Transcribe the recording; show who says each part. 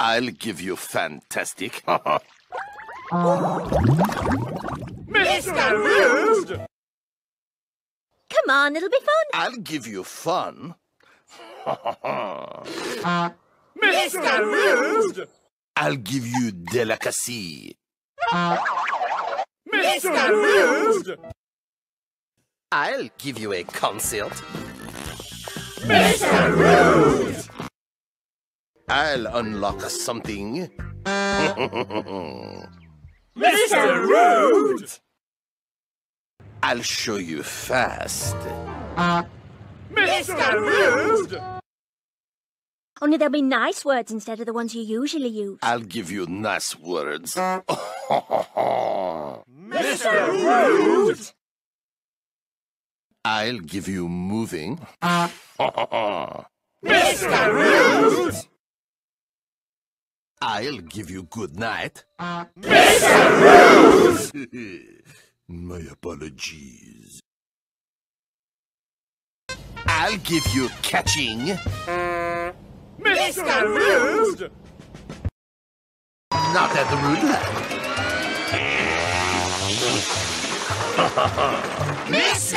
Speaker 1: I'll give you fantastic.
Speaker 2: Mr. Rude!
Speaker 3: Come on, it'll be fun.
Speaker 1: I'll give you fun.
Speaker 2: Mr. Rude!
Speaker 1: I'll give you delicacy.
Speaker 2: Mr. Rude!
Speaker 1: I'll give you a concert.
Speaker 2: Mr. Rude!
Speaker 1: I'll unlock something.
Speaker 2: Mr. Rude!
Speaker 1: I'll show you fast.
Speaker 2: Mr. Rude!
Speaker 3: Only there'll be nice words instead of the ones you usually use.
Speaker 1: I'll give you nice words.
Speaker 2: Mr. Rude!
Speaker 1: I'll give you moving.
Speaker 2: Mr. Rude!
Speaker 1: I'll give you good night.
Speaker 2: Mr. Rude!
Speaker 1: My apologies. I'll give you catching.
Speaker 2: Mr. Rude!
Speaker 1: Not at the roulette.
Speaker 2: Mr.